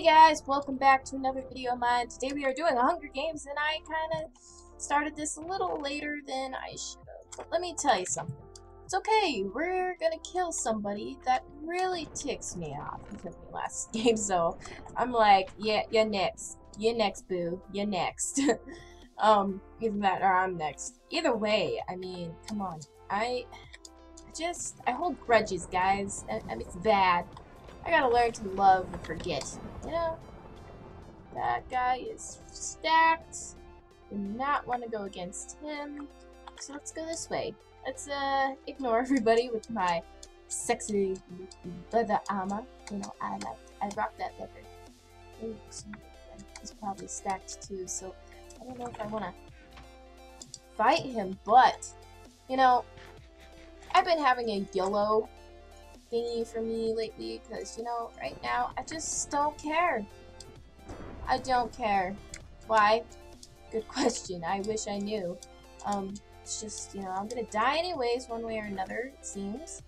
Hey guys, welcome back to another video of mine. Today we are doing Hunger Games and I kind of started this a little later than I should have. But let me tell you something. It's okay, we're gonna kill somebody that really ticks me off in the last game, so I'm like, yeah, you're next. You're next, boo. You're next. um, either that or I'm next. Either way, I mean, come on. I, I just, I hold grudges, guys, and, and it's bad. I gotta learn to love and forget. You know? That guy is stacked. Do not want to go against him. So let's go this way. Let's uh ignore everybody with my sexy leather armor. You know, I like I rock that leather. He's probably stacked too, so I don't know if I wanna fight him, but you know, I've been having a yellow thingy for me lately because, you know, right now I just don't care. I don't care. Why? Good question. I wish I knew. Um, it's just, you know, I'm gonna die anyways, one way or another, it seems.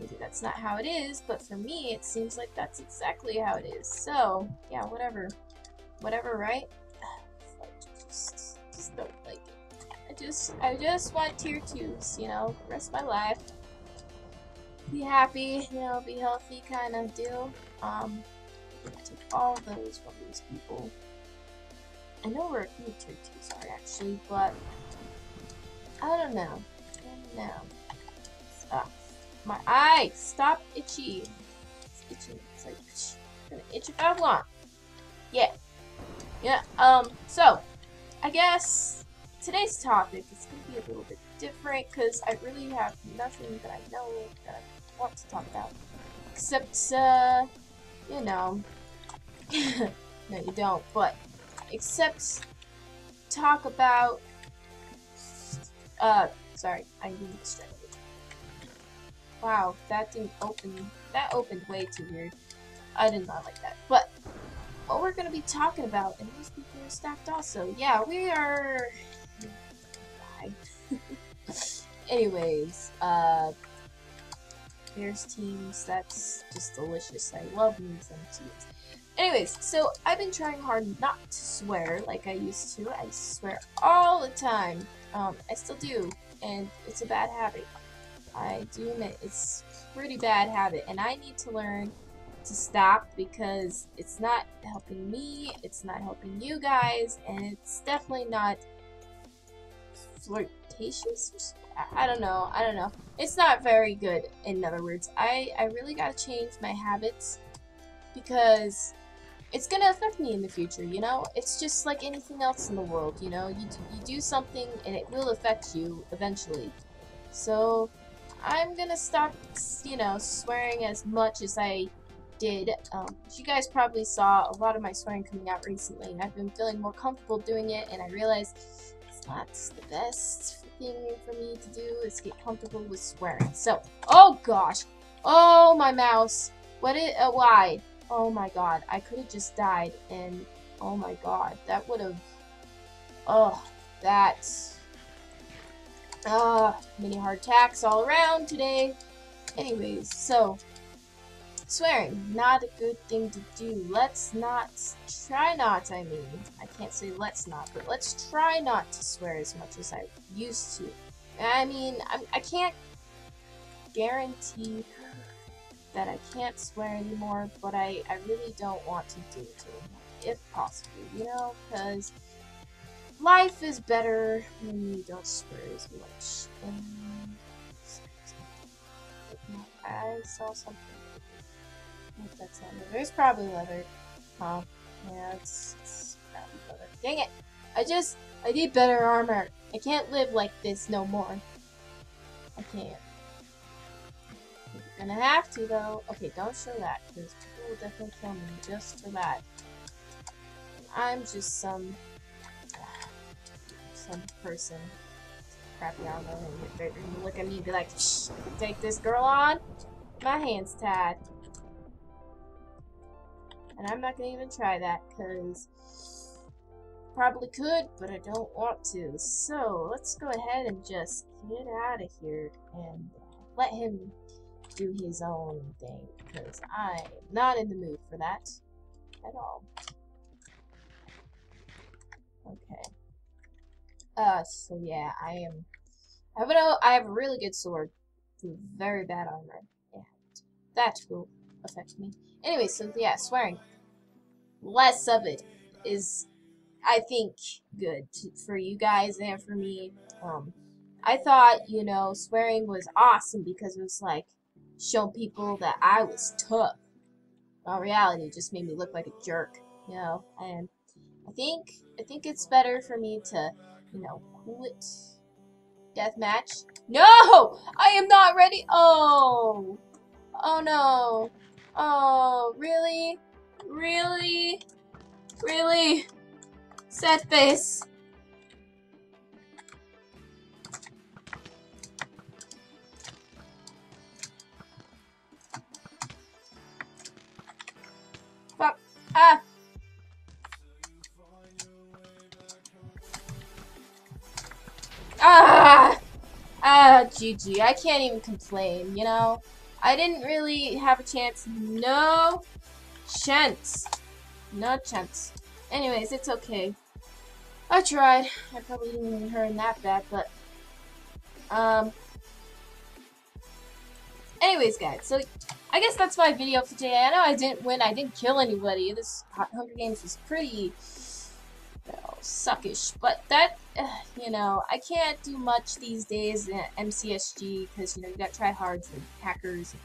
Maybe that's not how it is, but for me, it seems like that's exactly how it is. So, yeah, whatever. Whatever, right? I just, just don't like it. I just, I just want tier 2s, you know, rest of my life be happy, you know, be healthy kind of deal. Um, take all those from these people. I know where a few tier twos are actually, but I don't know. I don't know. Stop. My eye! Stop itchy. It's itching. It's like, psh, I'm gonna itch if I want. Yeah. Yeah, um, so, I guess today's topic is gonna be a little bit different because I really have nothing that I know that I to talk about. Except, uh, you know, no you don't, but, except talk about, uh, sorry, I need distracted. Wow, that didn't open, that opened way too weird. I did not like that, but, what we're gonna be talking about, and these people are stacked also, yeah, we are, Bye. Anyways, uh, Bears teams. That's just delicious. I love me some teams. Anyways, so I've been trying hard not to swear like I used to. I swear all the time. Um, I still do, and it's a bad habit. I do admit it's pretty bad habit, and I need to learn to stop because it's not helping me, it's not helping you guys, and it's definitely not flirtatious I don't know. I don't know. It's not very good, in other words. I, I really gotta change my habits because it's gonna affect me in the future, you know? It's just like anything else in the world, you know? You, you do something and it will affect you eventually. So, I'm gonna stop, you know, swearing as much as I did. Um, you guys probably saw a lot of my swearing coming out recently, and I've been feeling more comfortable doing it, and I realized not the best thing for me to do is get comfortable with swearing. So, oh gosh. Oh, my mouse. What it, uh, why? Oh my god. I could have just died and, oh my god. That would have, oh, that's, uh, many hard attacks all around today. Anyways, so, Swearing, not a good thing to do. Let's not, try not, I mean. I can't say let's not, but let's try not to swear as much as I used to. I mean, I, I can't guarantee that I can't swear anymore, but I, I really don't want to do it anymore, if possible, you know? Because life is better when you don't swear as much. And I saw something that's leather. There's probably leather. Huh. Oh, yeah, it's, it's probably leather. Dang it! I just, I need better armor. I can't live like this no more. I can't. I'm gonna have to though. Okay, don't show that, because people will definitely kill me just for that. I'm just some, some person. Crappy armor, and look at me and be like, Shh, take this girl on? My hand's tied. And I'm not going to even try that because probably could, but I don't want to. So let's go ahead and just get out of here and let him do his own thing because I'm not in the mood for that. at all. Okay. Uh, so yeah, I am. I have a, I have a really good sword. Very bad armor. Yeah, that will affect me. Anyway, so yeah, swearing. Less of it is, I think, good for you guys and for me. Um, I thought, you know, swearing was awesome because it was like showing people that I was tough. Well, reality just made me look like a jerk, you know. And I think I think it's better for me to, you know, quit deathmatch. No! I am not ready. Oh. Oh no. Oh, really? Really? Really? Sad face. Ah! Ah! Ah, GG. I can't even complain, you know? I didn't really have a chance. No chance. No chance. Anyways, it's okay. I tried. I probably didn't even hurt that bad, but... Um... Anyways, guys, so I guess that's my video for today. I know I didn't win. I didn't kill anybody. This Hunger Games was pretty suckish. But that, uh, you know, I can't do much these days in MCSG because, you know, you got tryhards and hackers and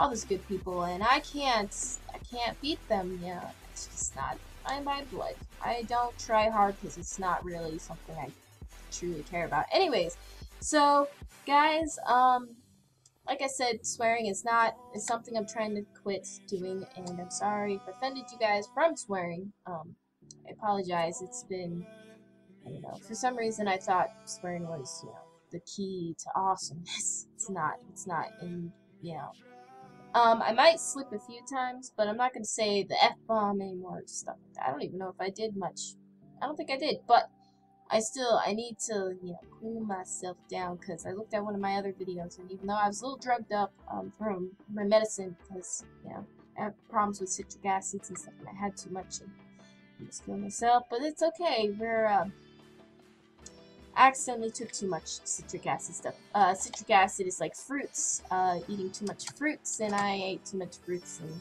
all these good people, and I can't, I can't beat them, know, it's just not in my blood. I don't try hard because it's not really something I truly care about. Anyways, so, guys, um, like I said, swearing is not is something I'm trying to quit doing, and I'm sorry if I offended you guys from swearing. Um, I apologize. It's been, I don't know, for some reason I thought swearing was, you know, the key to awesomeness. It's not. It's not. And, you know, um, I might slip a few times, but I'm not going to say the F-bomb anymore stuff like that. I don't even know if I did much. I don't think I did, but I still, I need to, you know, cool myself down because I looked at one of my other videos and even though I was a little drugged up um, from my medicine because, you know, I have problems with citric acids and stuff and I had too much and just kill myself, but it's okay. We're uh, accidentally took too much citric acid stuff. Uh, citric acid is like fruits. Uh, eating too much fruits, and I ate too much fruits and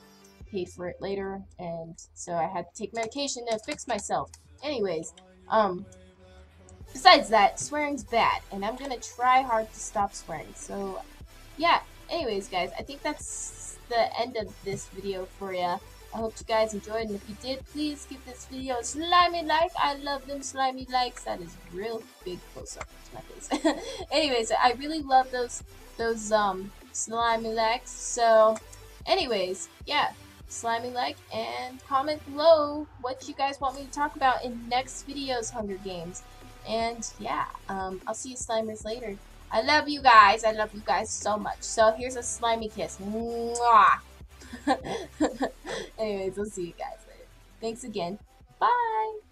paid for it later, and so I had to take medication to fix myself. Anyways, um, besides that, swearing's bad, and I'm gonna try hard to stop swearing. So, yeah. Anyways, guys, I think that's the end of this video for you. I hope you guys enjoyed, and if you did, please give this video a slimy like. I love them slimy likes. That is real big close-up to my face. anyways, I really love those those um slimy likes. So, anyways, yeah, slimy like and comment below what you guys want me to talk about in next videos, Hunger Games. And yeah, um, I'll see you Slimers later. I love you guys. I love you guys so much. So here's a slimy kiss. Mwah! Anyways, we'll see you guys later. Thanks again. Bye!